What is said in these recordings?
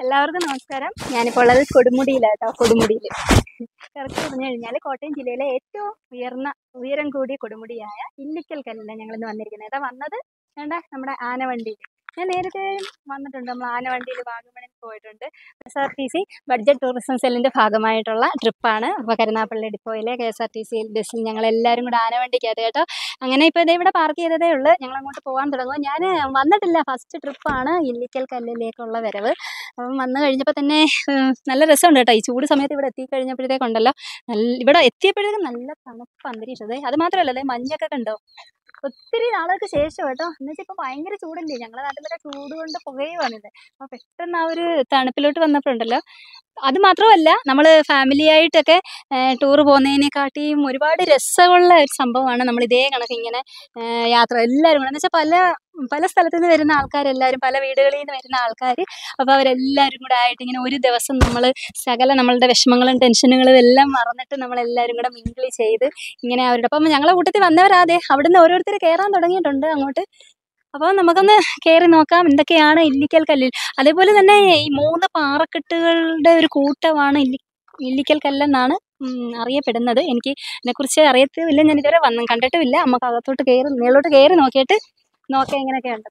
എല്ലാവർക്കും നമസ്കാരം. ഞാനിപ്പോൾ ഉള്ളത് കൊടുമുടിയിലാട്ടോ കൊടുമുടിയിൽ കറക്റ്റ് പറഞ്ഞു കഴിഞ്ഞാൽ കോട്ടയം ജില്ലയിലെ ഏറ്റവും ഉയർന്ന ഉയരം കൂടിയ കൊടുമുടിയായ ഇല്ലിക്കൽ കല്ലിലാണ് ഞങ്ങളിന്ന് വന്നിരിക്കുന്നത്. ഏതാ വന്നത്? വേണ്ട നമ്മുടെ ആനവണ്ടിയിൽ. ഞാൻ നേരത്തെ വന്നിട്ടുണ്ട്. നമ്മൾ ആനവണ്ടിയിൽ വാഗമണിൽ പോയിട്ടുണ്ട്. S R T C budget tourism സെല്ലിന്റെ ഭാഗമായിട്ടുള്ള ട്രിപ്പാണ്. അപ്പോൾ Karunappally ഡിപ്പോയിലെ K S R T C ബസ്സിൽ ഞങ്ങൾ എല്ലാവരും കൂടെ ആനവണ്ടിക്കകത്ത് കേട്ടോ. അങ്ങനെ ഇപ്പോൾ ഇതേ ഇവിടെ പാർക്ക് ചെയ്തതേ ഉള്ളൂ. ഞങ്ങൾ അങ്ങോട്ട് പോകാൻ തുടങ്ങും. ഞാൻ വന്നിട്ടില്ല. ഫസ്റ്റ് ട്രിപ്പാണ് ഇല്ലിക്കൽ കല്ലിലേക്കുള്ള വരവ്. അപ്പം വന്നു കഴിഞ്ഞപ്പോൾ തന്നെ നല്ല രസമുണ്ട് കേട്ടോ. ഈ ചൂട് സമയത്ത് ഇവിടെ എത്തിക്കഴിഞ്ഞപ്പോഴത്തേക്കുണ്ടല്ലോ നല്ല ഇവിടെ എത്തിയപ്പോഴത്തേക്കും നല്ല തണുപ്പ് അന്തരീക്ഷം. അതെ അത് മാത്രമല്ല അതെ മഞ്ഞൊക്കെ കണ്ടോ? ഒത്തിരി നാളുകൾക്ക് ശേഷം കേട്ടോ. എന്ന് വെച്ചാൽ ഇപ്പം ഭയങ്കര ചൂടല്ലേ ഞങ്ങളുടെ നാട്ടിലൊക്കെ ചൂട് കൊണ്ട് പുകയുവാണിത് അപ്പോൾ പെട്ടെന്ന് ആ ഒരു തണുപ്പിലോട്ട് വന്നപ്പോഴുണ്ടല്ലോ. അത് മാത്രമല്ല നമ്മൾ ഫാമിലി ആയിട്ടൊക്കെ ടൂർ പോകുന്നതിനെക്കാട്ടിയും ഒരുപാട് രസമുള്ള ഒരു സംഭവമാണ് നമ്മൾ ഇതേ കണക്ക് ഇങ്ങനെ യാത്ര എല്ലാവരും കൂടെ. എന്ന് വെച്ചാൽ പല പല സ്ഥലത്തു നിന്ന് വരുന്ന ആൾക്കാരെല്ലാവരും പല വീടുകളിൽ നിന്ന് വരുന്ന ആൾക്കാർ അപ്പോൾ അവരെല്ലാവരും കൂടെ ആയിട്ട് ഇങ്ങനെ ഒരു ദിവസം നമ്മൾ സകല നമ്മളുടെ വിഷമങ്ങളും ടെൻഷനുകളും എല്ലാം മറന്നിട്ട് നമ്മളെല്ലാവരും കൂടെ മിങ്കിൾ ചെയ്ത് ഇങ്ങനെ അവരുടെ അപ്പം ഞങ്ങളെ കൂട്ടത്തിൽ വന്നവരാതെ അവിടുന്ന് ഓരോരുത്തർ കയറാൻ തുടങ്ങിയിട്ടുണ്ട് അങ്ങോട്ട്. അപ്പോൾ നമുക്കൊന്ന് കയറി നോക്കാം എന്തൊക്കെയാണ് ഇല്ലിക്കൽ കല്ലിൽ. അതേപോലെ തന്നെ ഈ മൂന്ന് പാറക്കെട്ടുകളുടെ ഒരു കൂട്ടമാണ് ഇല്ലി ഇല്ലിക്കൽ കല്ലെന്നാണ് അറിയപ്പെടുന്നത്. എനിക്ക് ഇതിനെക്കുറിച്ച് അറിയത്തുമില്ല ഞാൻ ഇതുവരെ വന്നു കണ്ടിട്ടുമില്ല. നമുക്ക് അകത്തോട്ട് കയറി മേളോട്ട് കയറി നോക്കിയിട്ട് നോക്കാം എങ്ങനെയൊക്കെ ഉണ്ട്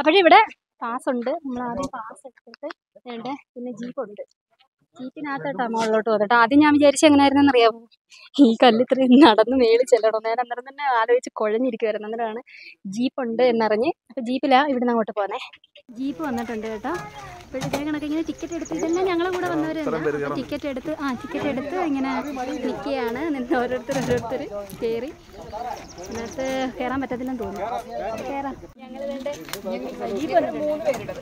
അപ്പോഴിവിടെ പാസ് ഉണ്ട് നമ്മൾ ആദ്യം പാസ് എടുത്തിട്ട് വേണ്ട പിന്നെ ജീപ്പ് ഉണ്ട്. ജീപ്പിനകത്തോട്ടാ മുകളിലോട്ട് വന്നിട്ട്. ആദ്യം ഞാൻ വിചാരിച്ചു എങ്ങനെയായിരുന്നെന്ന് അറിയാമോ ഈ കല്ല് ഇത്രയും നടന്ന് മേളിൽ ചെല്ലണം. ഞാൻ അന്നേരം തന്നെ ആലോചിച്ച് കുഴഞ്ഞിരിക്കുമായിരുന്നു അന്നേരമാണ് ജീപ്പ് ഉണ്ട് എന്നറിഞ്ഞ് അപ്പോൾ ജീപ്പിലാ ഇവിടുന്ന് അങ്ങോട്ട് പോന്നെ. ജീപ്പ് വന്നിട്ടുണ്ട് കേട്ടോ. അപ്പോഴത്തേക്കണൊക്കെ ഇതേ കണക്ക് ഇങ്ങനെ ടിക്കറ്റ് എടുത്ത് തന്നെ ഞങ്ങളെ കൂടെ വന്നവരുണ്ട്. ടിക്കറ്റ് എടുത്ത് ആ ടിക്കറ്റ് എടുത്ത് ഇങ്ങനെ നിൽക്കുകയാണ്. നിന്ന് ഓരോരുത്തർ ഓരോരുത്തർ കയറി. അതിനകത്ത് കയറാൻ പറ്റത്തില്ലെന്ന് തോന്നുന്നു. കയറാം. ഞങ്ങൾ ജീപ്പ് വന്നിട്ടുണ്ട്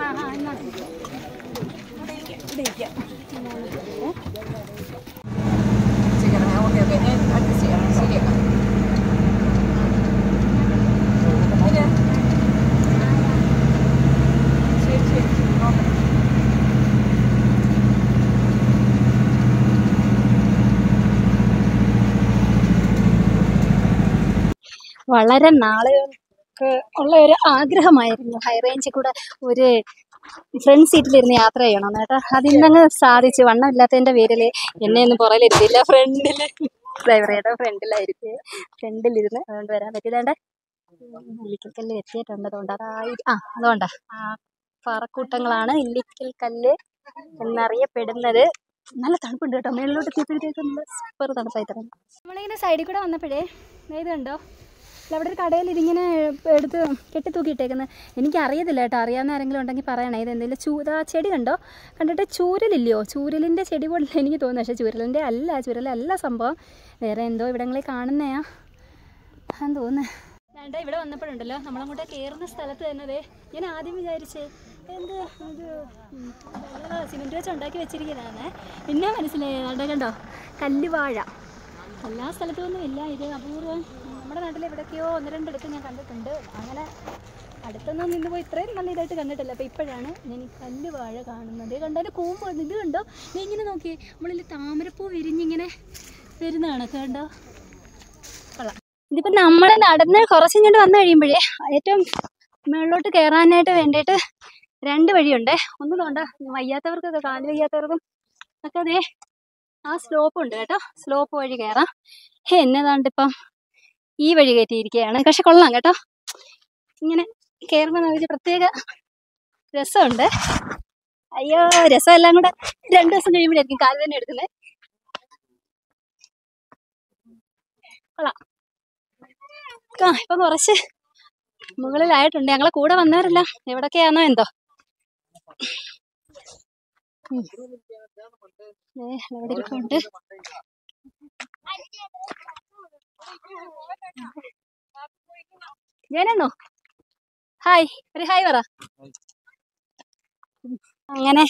ആ ആ എന്നാ ഇരിക്കാം വളരെ നാളുകൾക്ക് ഉള്ള ഒരു ആഗ്രഹമായിരുന്നു. ഹൈ റേഞ്ചിൽ കൂടെ ഒരു ഫ്രണ്ട് സീറ്റിലിരുന്ന് യാത്ര ചെയ്യണം കേട്ടോ. അതിന്നങ്ങ് സാധിച്ചു എന്റെ പേരിൽ എന്നെ ഒന്നും പുറകിലിരുത്തില്ല ഫ്രണ്ടിൽ ഡ്രൈവറുടെ ഫ്രണ്ടിലായിരിക്കും ഫ്രണ്ടിലിരുന്ന് അതുകൊണ്ട് വരാൻ പറ്റിയതാണ്ട് ഇല്ലിക്കൽ കല്ല് എത്തിയിട്ടുണ്ട് അതുകൊണ്ട് അതായി ആ അതുകൊണ്ടാ. ആ പാറക്കൂട്ടങ്ങളാണ് ഇല്ലിക്കൽ കല്ല് എന്നറിയപ്പെടുന്നത്. നല്ല തണുപ്പുണ്ട് കേട്ടോ. മേളിലോട്ട് എത്തിയപ്പോഴത്തേക്കും നല്ല സൂപ്പർ തണുപ്പായി തരണം നമ്മളിങ്ങനെ സൈഡിൽ കൂടെ വന്നപ്പോഴേ ഇത് കണ്ടോ ഇല്ല, അവിടെ ഒരു കടയിൽ ഇതിങ്ങനെ എടുത്ത് കെട്ടി തൂക്കിയിട്ടേക്കുന്നത് എനിക്കറിയത്തില്ല കേട്ടോ അറിയാവുന്ന ആരെങ്കിലും ഉണ്ടെങ്കിൽ പറയണേ. ഇത് എന്തെങ്കിലും ചൂ ഇതാ ചെടി കണ്ടോ? കണ്ടിട്ട് ചൂരലില്ലയോ? ചൂരലിന്റെ ചെടി പോലെ എനിക്ക് തോന്നുന്നു. പക്ഷേ ചൂരലിന്റെ അല്ല ചൂരലല്ല സംഭവം. വേറെ എന്തോ ഇവിടങ്ങളിൽ കാണുന്നയാ. ആന്ന് തോന്നുന്നു. വേണ്ട ഇവിടെ വന്നപ്പോഴുണ്ടല്ലോ നമ്മളങ്ങോട്ട് കയറുന്ന സ്ഥലത്ത് തന്നെ ദേ ഞാൻ ആദ്യം വിചാരിച്ചേ എന്ത് ഇത് സിമെന്റ് വെച്ച് ഉണ്ടാക്കി വെച്ചിരിക്കുന്നതാണ് പിന്നെ മനസ്സിലായി കണ്ടോ? കല്ലുവാഴ. എല്ലാ സ്ഥലത്തും ഒന്നും ഇല്ല ഇത് അപൂർവം നമ്മുടെ നാട്ടിൽ എവിടെയൊക്കെയോ ഒന്ന് രണ്ടിടത്ത് ഞാൻ കണ്ടിട്ടുണ്ട്. അങ്ങനെ അടുത്തൊന്നും നിന്ന് പോയി ഇത്രയും നല്ല ഇതായിട്ട് കണ്ടിട്ടില്ല. അപ്പോൾ ഇപ്പോഴാണ് ഞാൻ ഈ കല്ല് വാഴ കാണുന്നത്. കണ്ടതിന്റെ കൂമ്പ് ഇത് കണ്ടോ? ഞാൻ ഇങ്ങനെ നോക്കിയേ നമ്മളിൽ താമരപ്പൂ വിരിഞ്ഞിങ്ങനെ വരുന്നതാണ്. കണ്ടോ? കൊള്ളാം. ഇതിപ്പോൾ നമ്മൾ നടന്ന് കുറച്ച് ഇങ്ങോട്ട് വന്നു കഴിയുമ്പോഴേ ഏറ്റവും മുകളിലോട്ട് കയറാനായിട്ട് വേണ്ടിയിട്ട് രണ്ട് വഴിയുണ്ട്. ഒന്ന് തോണ്ട വയ്യാത്തവർക്കൊക്കെ കാൽ വയ്യാത്തവർക്കും ഒക്കെ അതേ ആ സ്ലോപ്പ് ഉണ്ട് കേട്ടോ. സ്ലോപ്പ് വഴി കയറാം എന്നതാണ്ട് ഇപ്പം ഈ വഴി കയറ്റിയിരിക്കുകയാണ്. പക്ഷെ കൊള്ളാം കേട്ടോ. ഇങ്ങനെ കയറുമ്പോൾ നമുക്ക് പ്രത്യേക രസമുണ്ട്. അയ്യോ രസമെല്ലാം കൂടെ രണ്ടു ദിവസം കഴിയുമ്പോഴായിരിക്കും കാൽ തന്നെ എടുക്കുന്നത്. കൊള്ളാം. ആ ഇപ്പം കുറച്ച് മുകളിലായിട്ടുണ്ട്. ഞങ്ങളെ കൂടെ വന്നവരല്ല. എവിടൊക്കെയാണോ എന്തോ. അവിടെ ഇരിപ്പുണ്ട്. ഞാനാണോ ഹായ് ഒരു ഹായ് പറ. അങ്ങനെ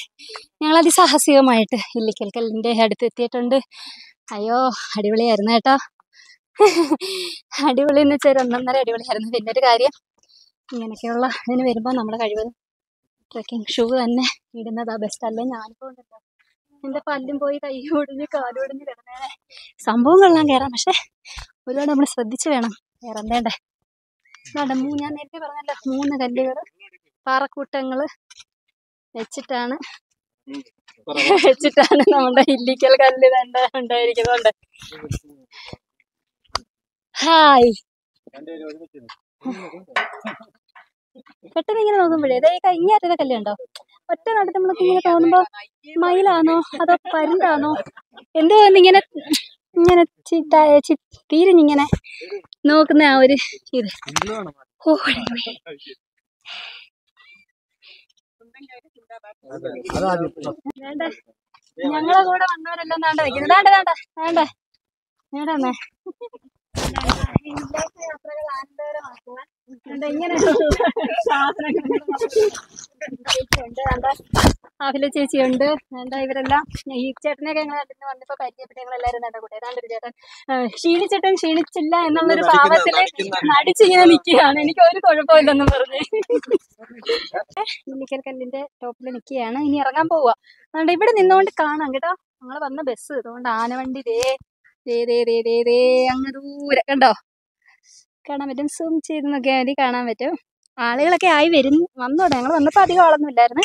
ഞങ്ങൾ അതിസാഹസികമായിട്ട് ഇല്ലിക്കൽ കല്ലിന്റെ അടുത്ത് എത്തിയിട്ടുണ്ട്. അയ്യോ അടിപൊളിയായിരുന്നു കേട്ടോ. അടിപൊളി എന്ന് വെച്ചാൽ ഒന്നൊന്നര അടിപൊളിയായിരുന്നു. പിന്നെ ഒരു കാര്യം ഇങ്ങനെയൊക്കെയുള്ള ഇതിന് വരുമ്പോൾ നമ്മുടെ കഴിവ് ട്രക്കിംഗ് ഷൂ തന്നെ ഇടുന്നതാ ബെസ്റ്റ് അല്ലേ? ഞാനിപ്പോൾ ഉണ്ടല്ലോ. എന്റെ പല്ലും പോയി കൈ ഒടിഞ്ഞ് കാലൊടിഞ്ഞ് കിടന്നേനെ. സംഭവം കൊള്ളാൻ കയറാം പക്ഷെ ഒരുപാട് നമ്മൾ ശ്രദ്ധിച്ചു വേണം ഇറങ്ങേണ്ടേ മൂ ഞാൻ നേരത്തെ പറഞ്ഞല്ലോ മൂന്ന് കല്ലുകൾ പാറക്കൂട്ടങ്ങൾ വെച്ചിട്ടാണ് വെച്ചിട്ടാണ് നമ്മുടെ ഇല്ലിക്കൽ കല്ല് തന്നെ ഉണ്ടായിരിക്കുന്നുണ്ട്. ഹായ്. പെട്ടെന്ന് ഇങ്ങനെ നോക്കുമ്പോഴേ ഇതേ ഇങ്ങേറ്റത്തെ കല്ലുണ്ടോ ഒറ്റ നടത്ത് നമ്മൾക്ക് ഇങ്ങനെ തോന്നുമ്പോ മയിലാണോ അതോ പരുന്താണോ? എന്തോ ഇങ്ങനെ ഇങ്ങനെ ചിട്ട ചി തിരിഞ്ഞിങ്ങനെ നോക്കുന്ന ആ ഒരു ഇത്. ഓ വേണ്ട. ഞങ്ങളെ കൂടെ വന്നവരെല്ലാം വേണ്ട വെക്കുന്നത് വേണ്ട വേണ്ട വേണ്ട. വേണ്ടന്നേ യാത്രകൾ ആനന്ദകരമാക്കുക വേണ്ട ഇങ്ങനെ. ശാസ്ത്രങ്ങൾ ആഫില ചേച്ചിയുണ്ട്. എന്താ ഇവരെല്ലാം? ഈ ചേട്ടനെയൊക്കെ ഞങ്ങൾ അടുത്ത് വന്നപ്പോ പരിചയപ്പെട്ട് ഞങ്ങൾ എല്ലാവരും വേണ്ട കൂടെ. ഏതാണ്ട് ഒരു ചേട്ടൻ ക്ഷീണിച്ചിട്ടും ക്ഷീണിച്ചില്ല എന്നുള്ളൊരു ഭാവത്തിൽ നടിച്ചിങ്ങനെ നിൽക്കുകയാണ് എനിക്ക് ഒരു കുഴപ്പമില്ലെന്നും പറഞ്ഞു. ഇല്ലിക്കൽ കല്ലിന്റെ ടോപ്പിൽ നിൽക്കുകയാണ് ഇനി ഇറങ്ങാൻ പോവുക. അതുകൊണ്ട് ഇവിടെ നിന്നുകൊണ്ട് കാണാം കേട്ടോ. ഞങ്ങൾ വന്ന ബസ്. അതുകൊണ്ട് ആനവണ്ടി ദേ ദേ ദേ ദേ ദേ ദേ അങ്ങ് ദൂരെ. കണ്ടോ? കാണാൻ പറ്റും. സൂം ചെയ്ത് നോക്കിയാൽ മതി. കാണാൻ പറ്റും. ആളുകളൊക്കെ ആയി വരും വന്നോടെ ഞങ്ങൾ വന്നപ്പോൾ അധികം ആളൊന്നും ഇല്ലായിരുന്നു.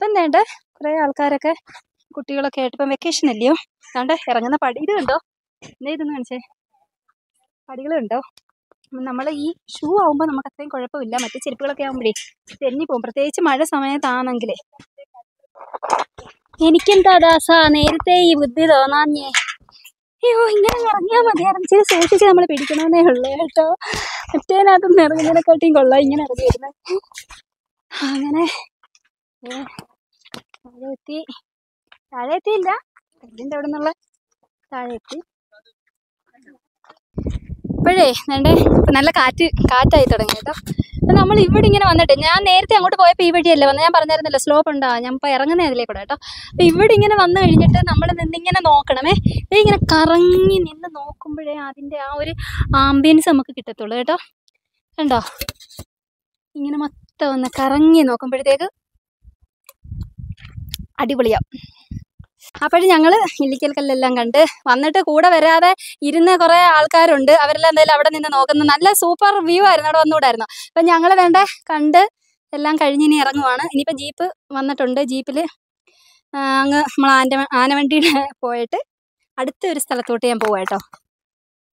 ഇപ്പം വേണ്ട കുറേ ആൾക്കാരൊക്കെ കുട്ടികളൊക്കെ ആയിട്ട് ഇപ്പം വെക്കേഷൻ അല്ലയോ? അതുകൊണ്ട് ഇറങ്ങുന്ന പടി ഇത് കണ്ടോ? എന്താ ഇതെന്ന് കാണിച്ചേ. പടികൾ കണ്ടോ? നമ്മൾ ഈ ഷൂ ആവുമ്പോൾ നമുക്ക് അത്രയും കുഴപ്പമില്ല. മറ്റു ചെരുപ്പുകളൊക്കെ ആകുമ്പോഴേ തെന്നി പോകും. പ്രത്യേകിച്ച് മഴ സമയത്താണെങ്കിലേ. എനിക്കെന്താ ദാസ നേരത്തെ ഈ ബുദ്ധി തോന്നാഞ്ഞേ? അയ്യോ ഇങ്ങനെ ഇറങ്ങിയാൽ മതിയായിരുന്നു ഇച്ചിരി സൂക്ഷിച്ച് നമ്മൾ പിടിക്കണമെന്നേ ഉള്ളൂ കേട്ടോ. മറ്റേനകത്തും ഇറങ്ങുന്നതിനെക്കാട്ടിയും കൊള്ളാം ഇങ്ങനെ ഇറങ്ങി വരുന്നത് അങ്ങനെ താഴെ എത്തി താഴെ എത്തിയില്ല കല്ലിന്റെ അവിടെ നിന്നുള്ള താഴെ എത്തി ഇപ്പോഴേ ഇപ്പം നല്ല കാറ്റ് കാറ്റായി തുടങ്ങി കേട്ടോ. നമ്മൾ ഇവിടെ ഇങ്ങനെ വന്നിട്ട് ഞാൻ നേരത്തെ അങ്ങോട്ട് പോയപ്പോൾ ഈ വഴിയല്ലേ വന്നത് ഞാൻ പറഞ്ഞായിരുന്നല്ലോ സ്ലോപ്പ് ഉണ്ടാ? ഞാൻ ഇപ്പോൾ ഇറങ്ങുന്ന അതിലേക്കൂടെ കേട്ടോ. അപ്പം ഇവിടെ ഇങ്ങനെ വന്നു കഴിഞ്ഞിട്ട് നമ്മൾ നിന്നിങ്ങനെ നോക്കണമേ. ഇങ്ങനെ കറങ്ങി നിന്ന് നോക്കുമ്പോഴേ അതിന്റെ ആ ഒരു ആംബിയൻസ് നമുക്ക് കിട്ടത്തുള്ളൂ കേട്ടോ. കണ്ടോ? ഇങ്ങനെ മൊത്തം ഒന്ന് കറങ്ങി നോക്കുമ്പോഴത്തേക്ക് അടിപൊളിയാവും അപ്പോഴും ഞങ്ങൾ ഇല്ലിക്കൽ കല്ലെല്ലാം കണ്ട് വന്നിട്ട് കൂടെ വരാതെ ഇരുന്ന കുറേ ആൾക്കാരുണ്ട്. അവരെല്ലാം എന്തായാലും അവിടെ നിന്ന് നോക്കുന്ന. നല്ല സൂപ്പർ വ്യൂ ആയിരുന്നു. അവിടെ വന്നുകൂടായിരുന്നു. അപ്പം ഞങ്ങൾ വേണ്ട കണ്ട് എല്ലാം കഴിഞ്ഞ് ഇനി ഇറങ്ങുവാണ്. ഇനിയിപ്പോൾ ജീപ്പ് വന്നിട്ടുണ്ട്. ജീപ്പിൽ അങ്ങ് നമ്മൾ ആന്റെ ആനവണ്ടിയിൽ പോയിട്ട് അടുത്ത ഒരു സ്ഥലത്തോട്ട് ഞാൻ പോവാം കേട്ടോ.